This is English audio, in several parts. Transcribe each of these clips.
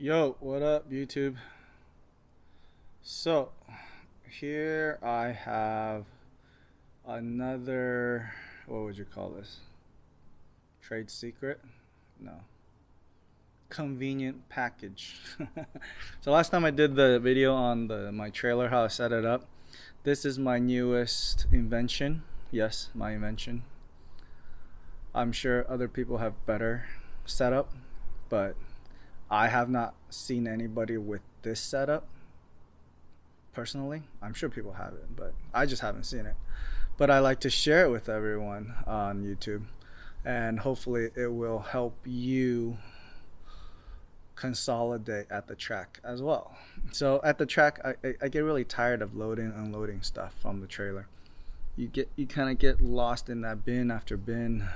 Yo, what up, YouTube? So, here I have another, what would you call this? Trade secret? No. Convenient package. so last time I did the video on the my trailer, how I set it up. This is my newest invention. Yes, my invention. I'm sure other people have better setup, but I have not seen anybody with this setup personally. I'm sure people have it, but I just haven't seen it. But I like to share it with everyone on YouTube, and hopefully, it will help you consolidate at the track as well. So at the track, I, I get really tired of loading, and unloading stuff from the trailer. You get you kind of get lost in that bin after bin,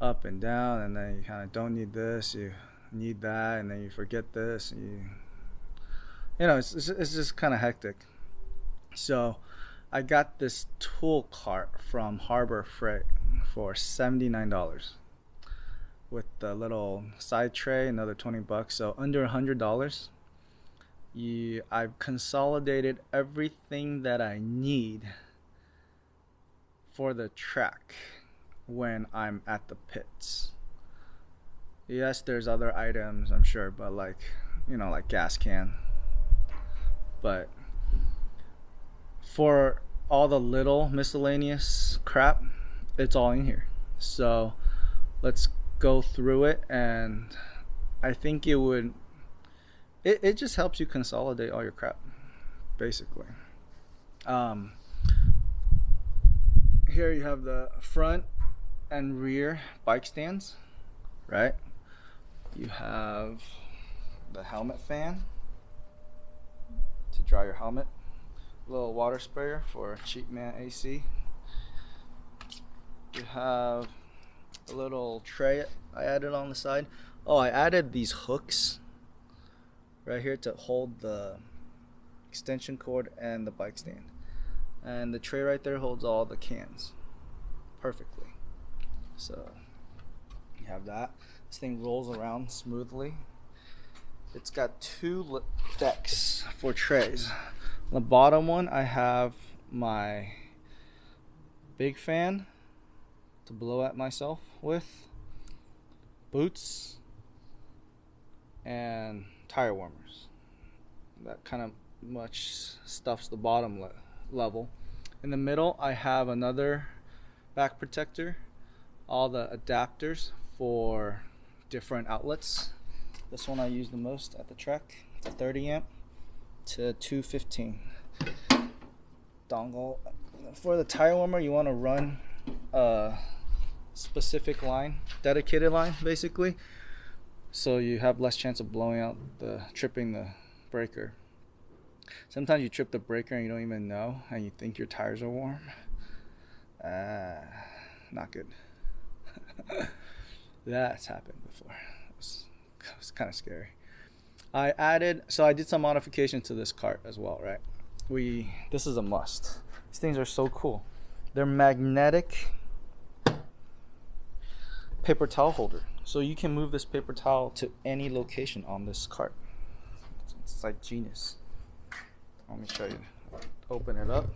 up and down, and then you kind of don't need this. You need that, and then you forget this, and you, you know, it's, it's, just kind of hectic. So I got this tool cart from Harbor Freight for $79 with the little side tray, another 20 bucks. So under $100. You, I've consolidated everything that I need for the track when I'm at the pits yes there's other items i'm sure but like you know like gas can. But for all the little miscellaneous crap it's all in here. So let's go through it and i think it would it, it just helps you consolidate all your crap basically. Um here you have the front and rear bike stands right you have the helmet fan to dry your helmet. A little water sprayer for cheap man AC. You have a little tray I added on the side. Oh, I added these hooks right here to hold the extension cord and the bike stand. And the tray right there holds all the cans perfectly. So you have that. This thing rolls around smoothly. It's got two decks for trays. On the bottom one, I have my big fan to blow at myself with, boots, and tire warmers. That kind of much stuffs the bottom le level. In the middle, I have another back protector, all the adapters for different outlets. This one I use the most at the track. It's a 30 amp to 215 dongle. For the tire warmer, you want to run a specific line, dedicated line, basically, so you have less chance of blowing out the tripping the breaker. Sometimes you trip the breaker and you don't even know, and you think your tires are warm. Ah, uh, not good. That's happened before. It was, it was kind of scary. I added, so I did some modification to this cart as well, right? We, this is a must. These things are so cool. They're magnetic paper towel holder. So you can move this paper towel to any location on this cart. It's, it's like genius. Let me show you. Open it up.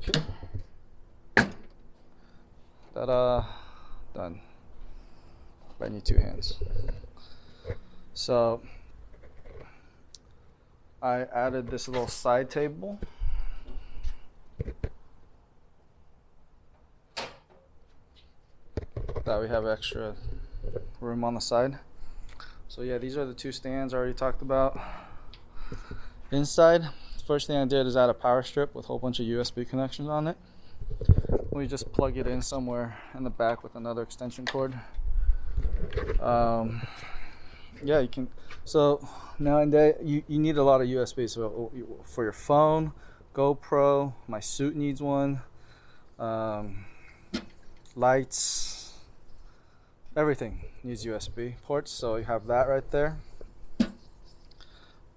Here. Ta-da! Done. I need two hands. So I added this little side table. That we have extra room on the side. So yeah, these are the two stands I already talked about. Inside, first thing I did is add a power strip with a whole bunch of USB connections on it. We just plug it in somewhere in the back with another extension cord. Um, yeah, you can. So now and then you, you need a lot of USB. So for your phone, GoPro, my suit needs one. Um, lights, everything needs USB ports. So you have that right there.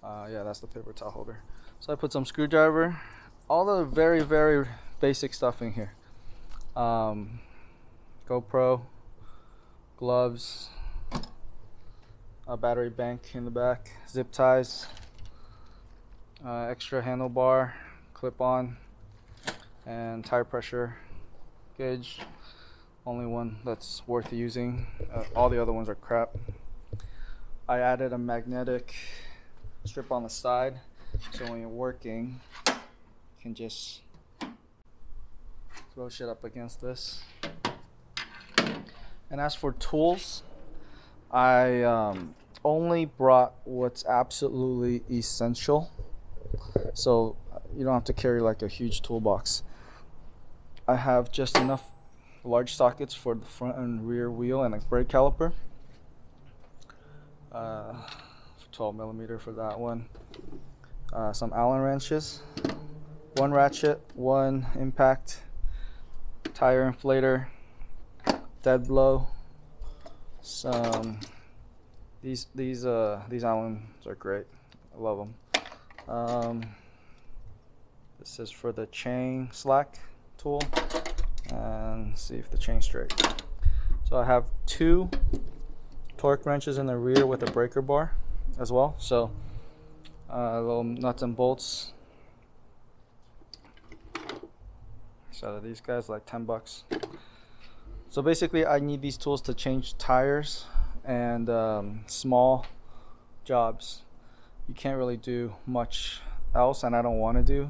Uh, yeah, that's the paper towel holder. So I put some screwdriver, all the very, very basic stuff in here. Um, GoPro, gloves, a battery bank in the back, zip ties, uh, extra handlebar, clip on, and tire pressure gauge. Only one that's worth using. Uh, all the other ones are crap. I added a magnetic strip on the side so when you're working you can just throw shit up against this. And as for tools I um, only brought what's absolutely essential. So you don't have to carry like a huge toolbox. I have just enough large sockets for the front and rear wheel and a brake caliper. Uh, 12 millimeter for that one. Uh, some Allen wrenches, one ratchet, one impact, tire inflator, dead blow, some these these uh these Allens are great. I love them. Um, this is for the chain slack tool and see if the chain's straight. So I have two torque wrenches in the rear with a breaker bar as well. So uh, little nuts and bolts. So these guys like 10 bucks. So basically I need these tools to change tires and um, small jobs. You can't really do much else and I don't want to do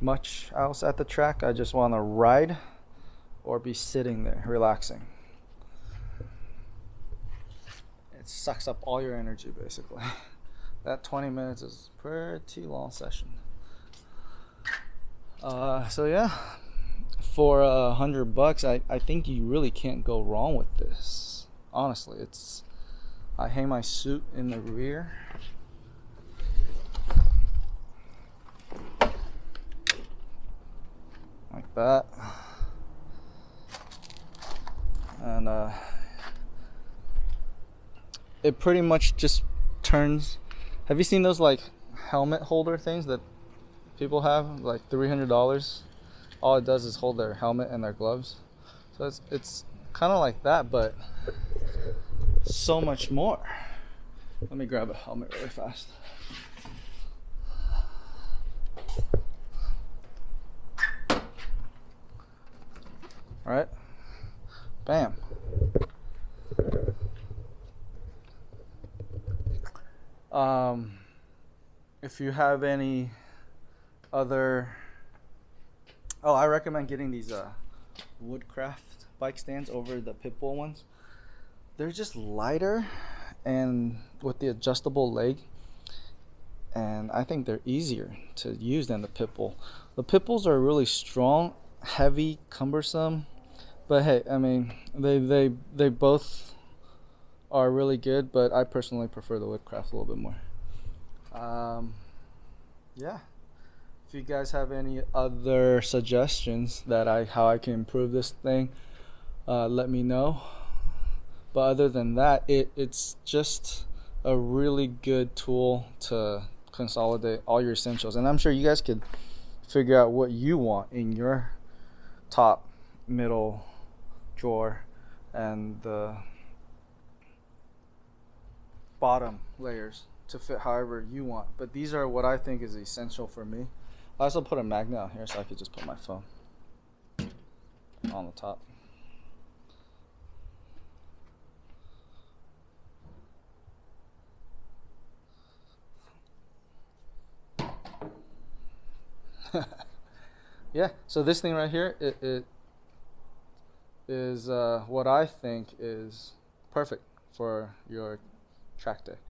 much else at the track. I just want to ride or be sitting there relaxing it sucks up all your energy basically. that 20 minutes is pretty long session. Uh, so yeah, for a hundred bucks, I, I think you really can't go wrong with this. Honestly, it's I hang my suit in the rear. Like that. And uh it pretty much just turns. Have you seen those like helmet holder things that people have, like three hundred dollars? All it does is hold their helmet and their gloves. So it's it's kind of like that, but so much more. Let me grab a helmet really fast. All right, bam. Um, if you have any other, oh, I recommend getting these uh, Woodcraft bike stands over the Pitbull ones. They're just lighter and with the adjustable leg, and I think they're easier to use than the Pitbull. The Pitbulls are really strong, heavy, cumbersome, but hey, I mean, they they they both are really good, but I personally prefer the Woodcraft a little bit more. Um, yeah. If you guys have any other suggestions that I how I can improve this thing, uh, let me know. But other than that, it it's just a really good tool to consolidate all your essentials, and I'm sure you guys could figure out what you want in your top, middle drawer, and the bottom layers to fit however you want. But these are what I think is essential for me. I also put a magnet on here so I could just put my phone on the top. yeah, so this thing right here, it, it is uh, what I think is perfect for your track day.